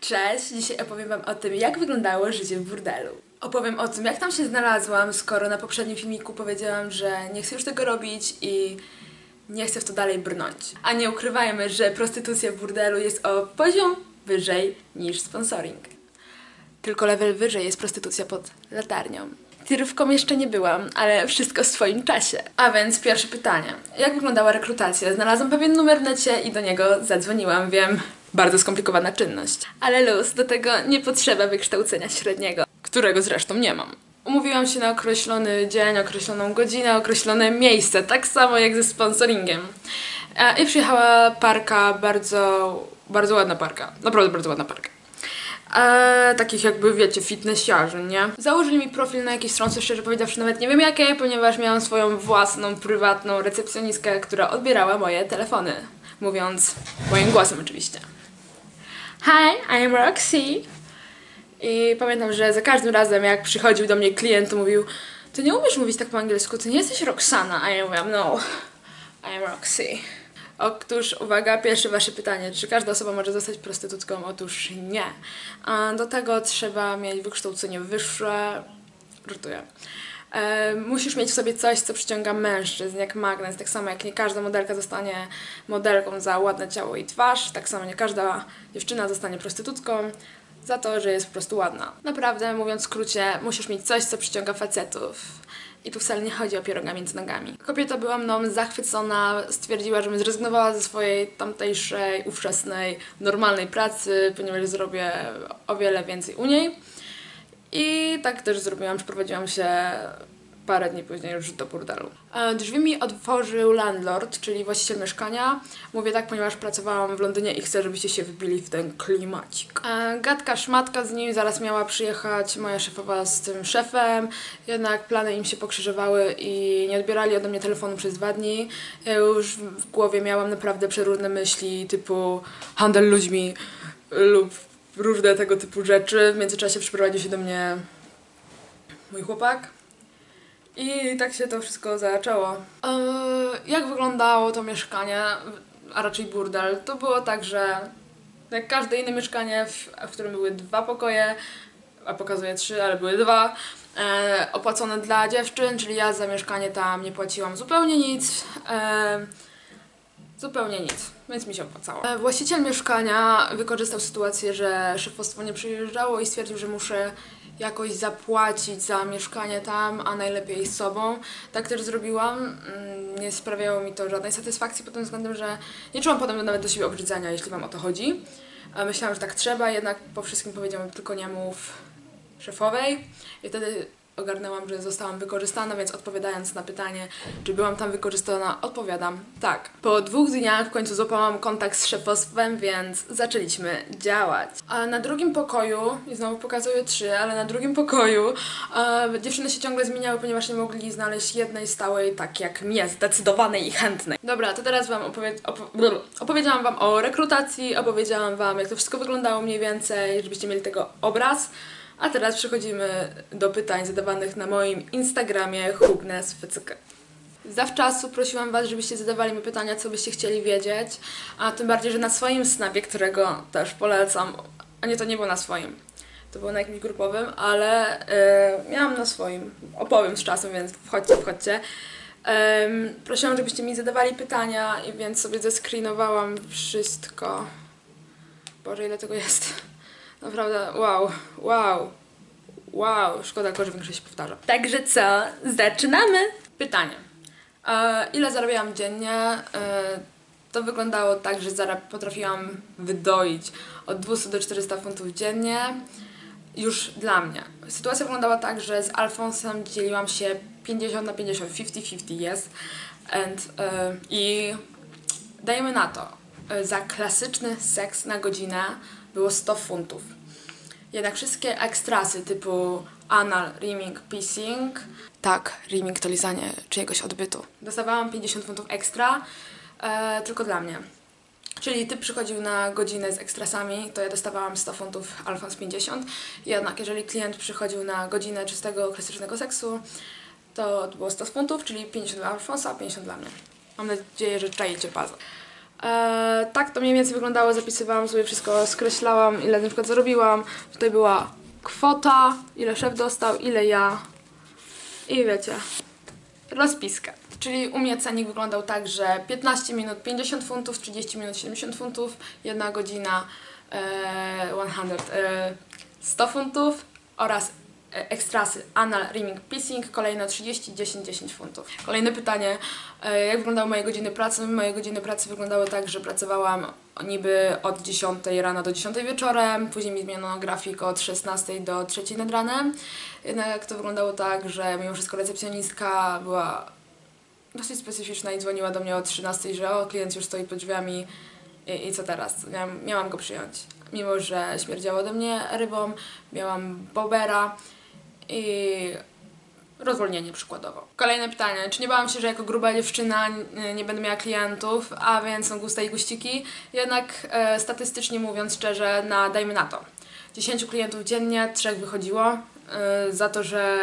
Cześć, dzisiaj opowiem Wam o tym, jak wyglądało życie w burdelu. Opowiem o tym, jak tam się znalazłam, skoro na poprzednim filmiku powiedziałam, że nie chcę już tego robić i nie chcę w to dalej brnąć. A nie ukrywajmy, że prostytucja w burdelu jest o poziom wyżej niż sponsoring. Tylko level wyżej jest prostytucja pod latarnią. Tyrówką jeszcze nie byłam, ale wszystko w swoim czasie. A więc pierwsze pytanie. Jak wyglądała rekrutacja? Znalazłam pewien numer w necie i do niego zadzwoniłam. Wiem, bardzo skomplikowana czynność. Ale luz, do tego nie potrzeba wykształcenia średniego, którego zresztą nie mam. Umówiłam się na określony dzień, określoną godzinę, określone miejsce, tak samo jak ze sponsoringiem. E, I przyjechała parka, bardzo, bardzo ładna parka. Naprawdę bardzo ładna parka. E, takich jakby, wiecie, fitnessiarzy, nie? Założyli mi profil na jakiejś stronce, szczerze powiedziawszy, nawet nie wiem jakiej, ponieważ miałam swoją własną, prywatną recepcjonistkę, która odbierała moje telefony. Mówiąc moim głosem oczywiście. Hi, I'm Roxy. I pamiętam, że za każdym razem, jak przychodził do mnie klient, to mówił Ty nie umiesz mówić tak po angielsku, ty nie jesteś Roxana. A ja mówiłam, no, I'm Roxy. Otóż, uwaga, pierwsze wasze pytanie. Czy każda osoba może zostać prostytutką? Otóż nie. A do tego trzeba mieć wykształcenie wyższe. Żartuję. E, musisz mieć w sobie coś, co przyciąga mężczyzn, jak magnes. Tak samo jak nie każda modelka zostanie modelką za ładne ciało i twarz, tak samo nie każda dziewczyna zostanie prostytutką za to, że jest po prostu ładna. Naprawdę, mówiąc w skrócie, musisz mieć coś, co przyciąga facetów. I tu wcale nie chodzi o pieroga między nogami. Kobieta była mną zachwycona, stwierdziła, żebym zrezygnowała ze swojej tamtejszej, ówczesnej, normalnej pracy, ponieważ zrobię o wiele więcej u niej. I tak też zrobiłam, przeprowadziłam się parę dni później już do burdelu. E, Drzwi mi otworzył landlord, czyli właściciel mieszkania. Mówię tak, ponieważ pracowałam w Londynie i chcę, żebyście się wbili w ten klimacik. E, Gadka, szmatka z nim, zaraz miała przyjechać moja szefowa z tym szefem, jednak plany im się pokrzyżowały i nie odbierali ode mnie telefonu przez dwa dni. Ja już w głowie miałam naprawdę przeróżne myśli typu handel ludźmi lub różne tego typu rzeczy. W międzyczasie przyprowadził się do mnie mój chłopak. I tak się to wszystko zaczęło. Eee, jak wyglądało to mieszkanie, a raczej burdel? To było tak, że jak każde inne mieszkanie, w, w którym były dwa pokoje, a pokazuję trzy, ale były dwa, e, opłacone dla dziewczyn, czyli ja za mieszkanie tam nie płaciłam zupełnie nic. E, zupełnie nic, więc mi się opłacało. E, właściciel mieszkania wykorzystał sytuację, że szefostwo nie przyjeżdżało i stwierdził, że muszę jakoś zapłacić za mieszkanie tam, a najlepiej sobą. Tak też zrobiłam. Mm, Nie sprawiało mi to żadnej satysfakcji pod tym względem, że nie czułam potem nawet do siebie obrzydzenia, jeśli wam o to chodzi. A Myślałam, że tak trzeba, jednak po wszystkim powiedziałam tylko nie mów szefowej i wtedy ogarnęłam, że zostałam wykorzystana, więc odpowiadając na pytanie, czy byłam tam wykorzystana, odpowiadam tak. Po dwóch dniach w końcu złapałam kontakt z szefostwem, więc zaczęliśmy działać. A na drugim pokoju, i znowu pokazuję trzy, ale na drugim pokoju e, dziewczyny się ciągle zmieniały, ponieważ nie mogli znaleźć jednej stałej, tak jak mnie, zdecydowanej i chętnej. Dobra, to teraz wam opowie opowiedziałam wam o rekrutacji, opowiedziałam wam, jak to wszystko wyglądało mniej więcej, żebyście mieli tego obraz. A teraz przechodzimy do pytań zadawanych na moim Instagramie hubnesfycyk. Zawczasu prosiłam Was, żebyście zadawali mi pytania, co byście chcieli wiedzieć, a tym bardziej, że na swoim snapie, którego też polecam, a nie, to nie było na swoim, to było na jakimś grupowym, ale yy, miałam na swoim, opowiem z czasem, więc wchodźcie, wchodźcie. Ym, prosiłam, żebyście mi zadawali pytania, więc sobie zescreenowałam wszystko. Boże, ile tego jest. Naprawdę, wow, wow, wow, szkoda tylko, że większość się powtarza. Także co, zaczynamy! Pytanie. E, ile zarabiałam dziennie? E, to wyglądało tak, że zarab- potrafiłam wydoić od 200 do 400 funtów dziennie. Już dla mnie. Sytuacja wyglądała tak, że z Alfonsem dzieliłam się 50 na 50, 50-50 jest. And, e, I dajemy na to, e, za klasyczny seks na godzinę było 100 funtów. Jednak wszystkie ekstrasy typu anal, rimming, piercing, tak, rimming to lizanie czyjegoś odbytu. Dostawałam 50 funtów ekstra, e, tylko dla mnie. Czyli typ przychodził na godzinę z ekstrasami, to ja dostawałam 100 funtów, Alfons 50. Jednak jeżeli klient przychodził na godzinę czystego, klasycznego seksu, to było 100 funtów, czyli 50 dla Alfonsa, a 50 dla mnie. Mam nadzieję, że czajecie bazę. E, tak to mniej więcej wyglądało, zapisywałam sobie wszystko, skreślałam, ile na przykład zarobiłam. Tutaj była kwota, ile szef dostał, ile ja. I wiecie, rozpiska. Czyli u mnie cenik wyglądał tak, że 15 minut 50 funtów, 30 minut 70 funtów, 1 godzina e, 100, e, 100 funtów oraz ekstrasy anal, rimming, piercing, kolejne 30, 10, 10 funtów. Kolejne pytanie, e, jak wyglądały moje godziny pracy? Moje godziny pracy wyglądały tak, że pracowałam niby od 10 rano do 10 wieczorem, później mi zmieniono grafik od 16 do 3 nad ranem. Jednak to wyglądało tak, że mimo wszystko recepcjonistka była dosyć specyficzna i dzwoniła do mnie o 13, że o, klient już stoi pod drzwiami i, i co teraz? Miałam, miałam go przyjąć. Mimo, że śmierdziało ode mnie rybą, miałam bobera i rozwolnienie przykładowo. Kolejne pytanie. Czy nie bałam się, że jako gruba dziewczyna nie, będę miała klientów, a więc są gusta i guściki? Jednak e, statystycznie mówiąc szczerze, na, dajmy na to. 10 klientów dziennie, trzech wychodziło e, za to, że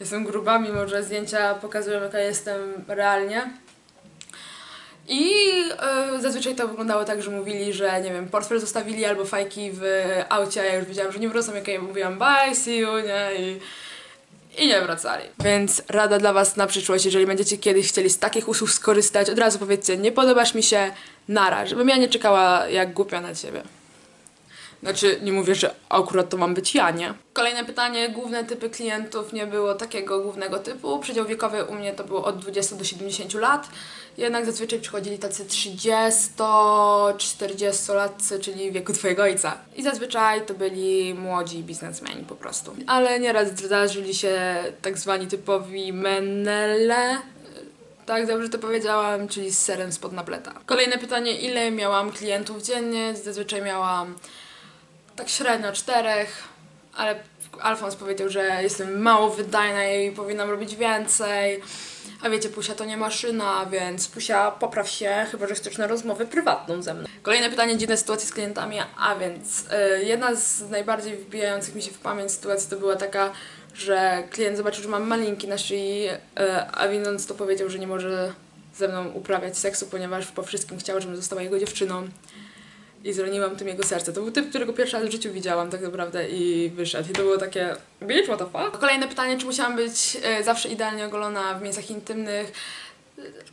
jestem gruba, mimo że zdjęcia pokazują jaka jestem realnie. I e, zazwyczaj to wyglądało tak, że mówili, że nie wiem, portfel zostawili albo fajki w aucie, a ja już wiedziałam, że nie wrócą, jak ja mówiłam bye, see you, nie? I, i nie wracali. Więc rada dla Was na przyszłość, jeżeli będziecie kiedyś chcieli z takich usług skorzystać, od razu powiedzcie, nie podobasz mi się, nara, żebym ja nie czekała jak głupia na Ciebie. Znaczy, nie mówię, że akurat to mam być ja, nie? Kolejne pytanie. Główne typy klientów nie było takiego głównego typu. Przedział wiekowy u mnie to było od 20 do 70 lat. Jednak zazwyczaj przychodzili tacy 30-40 latcy, czyli wieku twojego ojca. I zazwyczaj to byli młodzi biznesmeni po prostu. Ale nieraz zdarzyli się tak zwani typowi menele, tak, dobrze to powiedziałam, czyli z serem spod napleta. Kolejne pytanie, ile miałam klientów dziennie? Zazwyczaj miałam tak średnio czterech, ale Alfons powiedział, że jestem mało wydajna i powinnam robić więcej. A wiecie, Pusia to nie maszyna, więc Pusia popraw się, chyba że chcesz na rozmowę prywatną ze mną. Kolejne pytanie, dziwne sytuacje z klientami, a więc yy, jedna z najbardziej wbijających mi się w pamięć sytuacji to była taka, że klient zobaczył, że mam malinki na szyi, yy, a widząc to powiedział, że nie może ze mną uprawiać seksu, ponieważ po wszystkim chciał, żebym została jego dziewczyną i zraniłam tym jego serce. To był typ, którego pierwszy raz w życiu widziałam tak naprawdę i wyszedł. I to było takie, bitch, what the fuck? Kolejne pytanie, czy musiałam być e, zawsze idealnie ogolona w miejscach intymnych?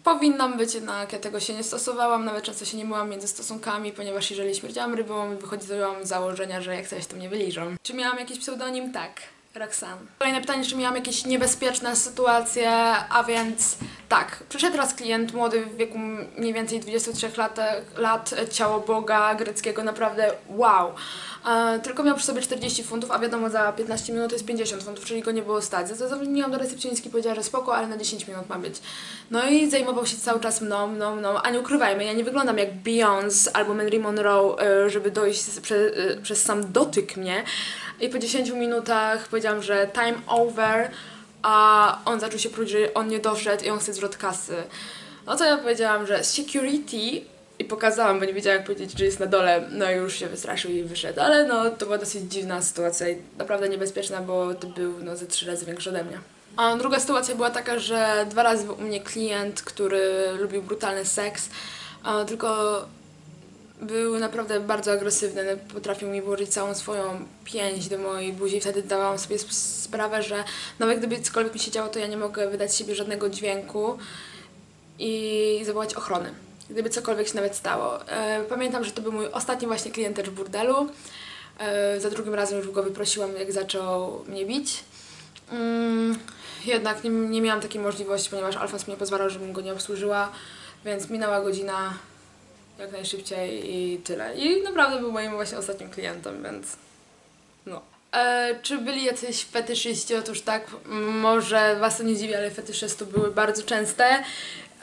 Powinnam być, jednak ja tego się nie stosowałam, nawet często się nie myłam między stosunkami, ponieważ jeżeli śmierdziłam rybą, wychodziłam z założenia, że jak coś to mnie wyliżą. Czy miałam jakiś pseudonim? Tak. Roxanne. Kolejne pytanie, czy miałam jakieś niebezpieczne sytuacje, a więc tak, przyszedł raz klient młody w wieku mniej więcej 23 lat, lat ciało Boga greckiego, naprawdę wow. E, tylko miał przy sobie 40 funtów, a wiadomo za 15 minut jest 50 funtów, czyli go nie było stać. Zadzwoniłam do recepcjonistki, powiedziała, że spoko, ale na 10 minut ma być. No i zajmował się cały czas mną, mną, mną, a nie ukrywajmy, ja nie wyglądam jak Beyoncé albo Marilyn Monroe, e, żeby dojść prze, e, przez sam dotyk mnie. I po 10 minutach powiedziałam, że time over, a on zaczął się pruć, że on nie doszedł i on chce zwrot kasy. No to ja powiedziałam, że security i pokazałam, bo nie wiedziałam jak powiedzieć, że jest na dole, no już się wystraszył i wyszedł, ale no to była dosyć dziwna sytuacja i naprawdę niebezpieczna, bo to był no ze trzy razy większy ode mnie. A druga sytuacja była taka, że dwa razy był u mnie klient, który lubił brutalny seks, tylko był naprawdę bardzo agresywny, potrafił mi włożyć całą swoją pięść do mojej buzi wtedy dawałam sobie sprawę, że nawet gdyby cokolwiek mi się działo, to ja nie mogę wydać siebie żadnego dźwięku i zawołać ochrony, gdyby cokolwiek się nawet stało. E, pamiętam, że to był mój ostatni właśnie klient też w burdelu. E, za drugim razem już go wyprosiłam, jak zaczął mnie bić. Mm, jednak nie, nie miałam takiej możliwości, ponieważ Alfons mnie pozwalał, żebym go nie obsłużyła, więc minęła godzina jak najszybciej i tyle. I naprawdę był moim właśnie ostatnim klientem, więc no. E, czy byli jacyś fetyszyści? Otóż tak, może Was to nie dziwi, ale fetyszystów były bardzo częste.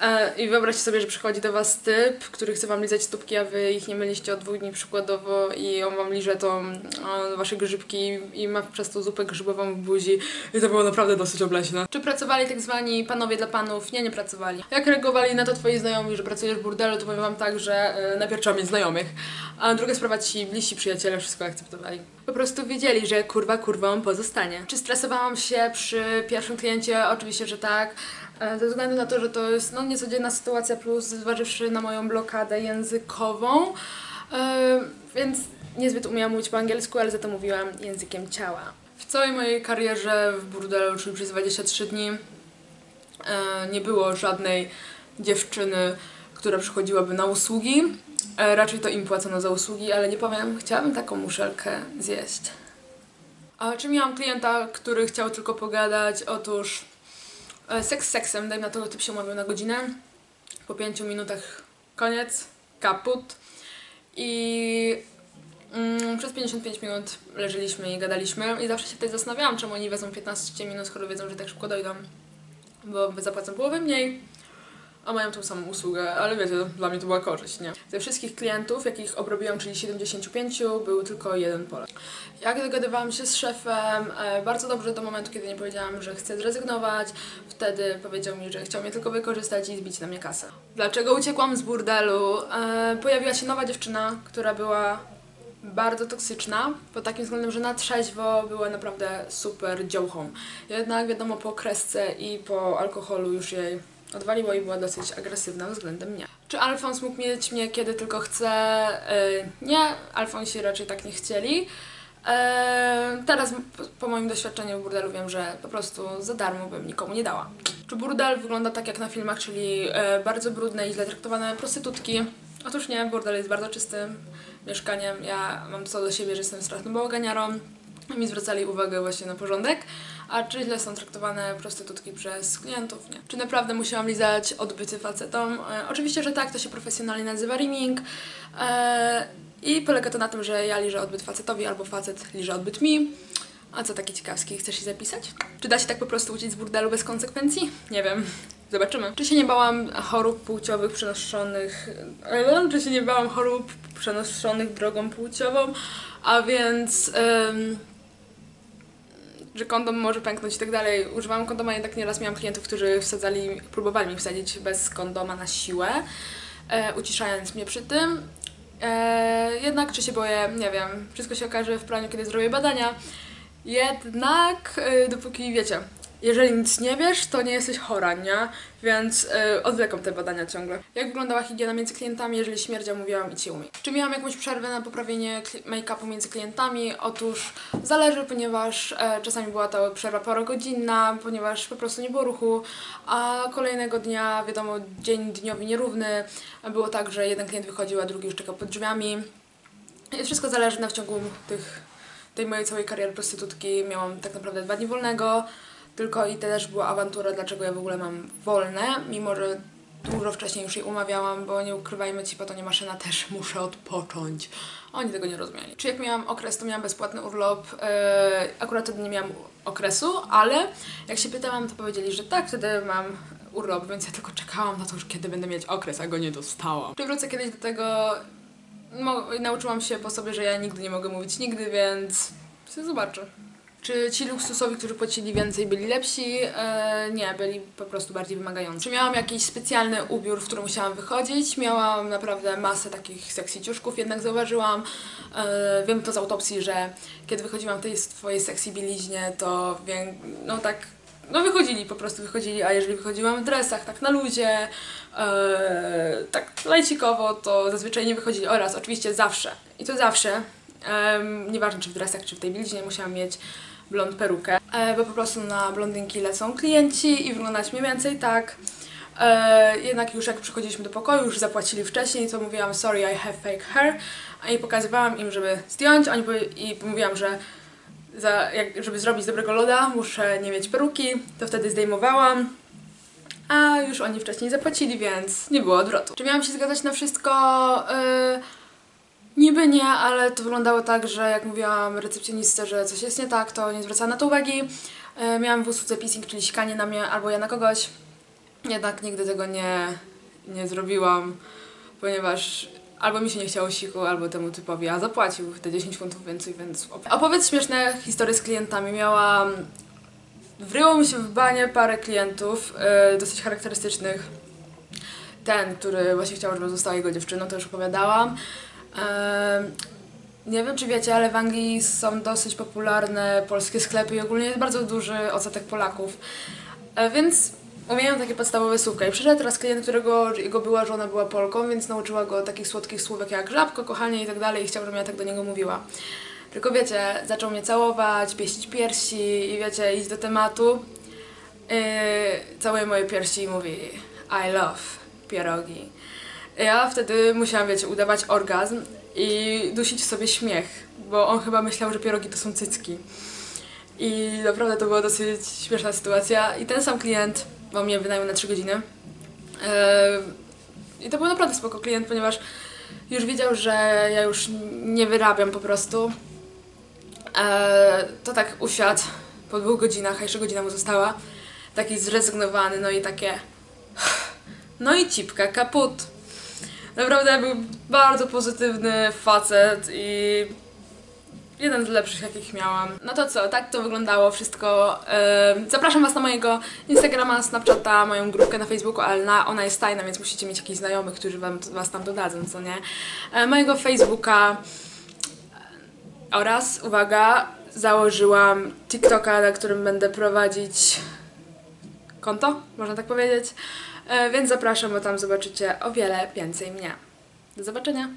E, I wyobraźcie sobie, że przychodzi do Was typ, który chce Wam lizać stópki, a Wy ich nie myliście od dwóch dni przykładowo i on Wam liże tą o, Wasze grzybki i ma przez to zupę grzybową w buzi i to było naprawdę dosyć obleśne. Czy pracowali tak zwani panowie dla panów? Nie, nie pracowali. Jak reagowali na to Twoi znajomi, że pracujesz w burdelu, to powiem Wam tak, że y, najpierw trzeba mieć znajomych, a druga sprawa ci bliżsi przyjaciele wszystko akceptowali. Po prostu wiedzieli, że kurwa kurwą pozostanie. Czy stresowałam się przy pierwszym kliencie? Oczywiście, że tak. E, Ze względu na to, że to jest no, niecodzienna sytuacja, plus zważywszy na moją blokadę językową, e, więc niezbyt umiałam mówić po angielsku, ale za to mówiłam językiem ciała. W całej mojej karierze w burdelu, czyli przez 23 dni, e, nie było żadnej dziewczyny, która przychodziłaby na usługi. Raczej to im płacono za usługi, ale nie powiem, chciałabym taką muszelkę zjeść. A czy miałam klienta, który chciał tylko pogadać? Otóż seks seksem, dajmy na to, typ się umawiał na godzinę. Po pięciu minutach koniec, kaput. I mm, przez 55 minut leżeliśmy i gadaliśmy. I zawsze się tutaj zastanawiałam, czemu oni wezmą 15 minut, skoro wiedzą, że tak szybko dojdą. Bo zapłacą połowę mniej, a mają tą samą usługę, ale wiecie, dla mnie to była korzyść, nie? Ze wszystkich klientów, jakich obrobiłam, czyli 75, był tylko jeden Polak. Jak dogadywałam się z szefem, e, bardzo dobrze do momentu, kiedy nie powiedziałam, że chcę zrezygnować. Wtedy powiedział mi, że chciał mnie tylko wykorzystać i zbić na mnie kasę. Dlaczego uciekłam z burdelu? E, pojawiła się nowa dziewczyna, która była bardzo toksyczna, pod takim względem, że na trzeźwo była naprawdę super dziołchą. Jednak wiadomo, po kresce i po alkoholu już jej odwaliło i była dosyć agresywna względem mnie. Czy Alfons mógł mieć mnie kiedy tylko chce? E, nie, Alfonsi raczej tak nie chcieli. E, teraz po, moim doświadczeniu w burdelu wiem, że po prostu za darmo bym nikomu nie dała. Czy burdel wygląda tak jak na filmach, czyli e, bardzo brudne i źle traktowane prostytutki? Otóż nie, burdel jest bardzo czystym mieszkaniem. Ja mam to do siebie, że jestem strasznym bałaganiarą. Mi zwracali uwagę właśnie na porządek. A czy źle są traktowane prostytutki przez klientów? Nie. Czy naprawdę musiałam lizać odbyty facetom? E, oczywiście, że tak, to się profesjonalnie nazywa rimming. E, I polega to na tym, że ja liżę odbyt facetowi albo facet liże odbyt mi. A co taki ciekawski, chcesz się zapisać? Czy da się tak po prostu uciec z burdelu bez konsekwencji? Nie wiem. Zobaczymy. Czy się nie bałam chorób płciowych przenoszonych... Czy się nie bałam chorób przenoszonych drogą płciową? A więc... że kondom może pęknąć i tak dalej. Używałam kondoma, jednak nieraz miałam klientów, którzy wsadzali, próbowali mi wsadzić bez kondoma na siłę, e, uciszając mnie przy tym. E, jednak czy się boję, nie wiem. Wszystko się okaże w planie, kiedy zrobię badania. Jednak, e, dopóki wiecie, jeżeli nic nie wiesz, to nie jesteś chora, nie? Więc e, odwlekam te badania ciągle. Jak wyglądała higiena między klientami, jeżeli śmierdział, mówiłam idź się umyj. Czy miałam jakąś przerwę na poprawienie make-upu między klientami? Otóż zależy, ponieważ e, czasami była to przerwa parogodzinna, ponieważ po prostu nie było ruchu, a kolejnego dnia, wiadomo, dzień dniowi nierówny. Było tak, że jeden klient wychodził, a drugi już czekał pod drzwiami. I wszystko zależne w ciągu tych, tej mojej całej kariery prostytutki. Miałam tak naprawdę dwa dni wolnego, tylko i też była awantura, dlaczego ja w ogóle mam wolne, mimo że dużo wcześniej już jej umawiałam, bo nie ukrywajmy ci, to nie maszyna też muszę odpocząć. Oni tego nie rozumieli. Czy jak miałam okres, to miałam bezpłatny urlop. Yy, akurat wtedy nie miałam ukresu, ale jak się pytałam, to powiedzieli, że tak, wtedy mam urlop, więc ja tylko czekałam na to, kiedy będę mieć okres, a go nie dostałam. Czy wrócę kiedyś do tego nauczyłam się po sobie, że ja nigdy nie mogę mówić nigdy, więc się zobaczę. Czy ci luksusowi, którzy płacili więcej, byli lepsi? E, nie, byli po prostu bardziej wymagający. Czy miałam jakiś specjalny ubiór, w którym musiałam wychodzić? Miałam naprawdę masę takich sexy ciuszków, jednak zauważyłam, e, wiem to z autopsji, że kiedy wychodziłam w tej swojej sexy bieliźnie, to wiem, no tak no wychodzili, po prostu wychodzili, a jeżeli wychodziłam w dresach, tak na luzie, e, tak lajcikowo, to zazwyczaj nie wychodzili. Oraz oczywiście zawsze, i to zawsze, em, nieważne czy w dresach, czy w tej bieliźnie, musiałam mieć blond perukę, e, bo po prostu na blondynki lecą klienci i wyglądać mniej więcej tak. E, jednak już jak przychodziliśmy do pokoju, już zapłacili wcześniej, to mówiłam sorry, I have fake hair i pokazywałam im, żeby zdjąć, oni i mówiłam, że za, jak, żeby zrobić dobrego loda, muszę nie mieć peruki, to wtedy zdejmowałam. A już oni wcześniej zapłacili, więc nie było odwrotu. Czy miałam się zgadzać na wszystko? Nie, ale to wyglądało tak, że jak mówiłam recepcjonistce, że coś jest nie tak, to nie zwracała na to uwagi. Yy, miałam w usłudze pissing, czyli sikanie na mnie albo ja na kogoś. Jednak nigdy tego nie, nie zrobiłam, ponieważ albo mi się nie chciało siku, albo temu typowi, a zapłacił te 10 funtów więcej, więc... op- Opowiedz śmieszne historie z klientami. Miałam... Wryło mi się w banie parę klientów, yy, dosyć charakterystycznych. Ten, który właśnie chciał, żebym została jego dziewczyną, to już opowiadałam. Nie wiem, czy wiecie, ale w Anglii są dosyć popularne polskie sklepy i ogólnie jest bardzo duży odsetek Polaków. E, Więc umieją takie podstawowe słówka. I przyszedł teraz klient, którego jego była żona była Polką, więc nauczyła go takich słodkich słówek jak żabko, kochanie i tak dalej i chciał, żebym ja tak do niego mówiła. Tylko wiecie, zaczął mnie całować, pieścić piersi i wiecie, iść do tematu. Yy, całuje moje piersi i mówi I love pierogi. Ja wtedy musiałam, wiecie, udawać orgazm i dusić sobie śmiech, bo on chyba myślał, że pierogi to są cycki. I naprawdę to była dosyć śmieszna sytuacja. I ten sam klient, bo mnie wynajął na 3 godziny. Yy, I to był naprawdę spoko klient, ponieważ już wiedział, że ja już nie wyrabiam po prostu. Eee, to tak usiadł po dwóch godzinach, a jeszcze godzina mu została. Taki zrezygnowany, no i takie. No i cipka, kaput. Naprawdę był bardzo pozytywny facet i jeden z lepszych, jakich miałam. No to co, tak to wyglądało wszystko. Zapraszam Was na mojego Instagrama, Snapchata, moją grupkę na Facebooku, ale na, ona jest tajna, więc musicie mieć jakichś znajomych, którzy wam, Was tam dodadzą, co nie? E, Mojego Facebooka oraz, uwaga, założyłam TikToka, na którym będę prowadzić konto, można tak powiedzieć. E, Więc zapraszam, bo tam zobaczycie o wiele więcej mnie. Do zobaczenia!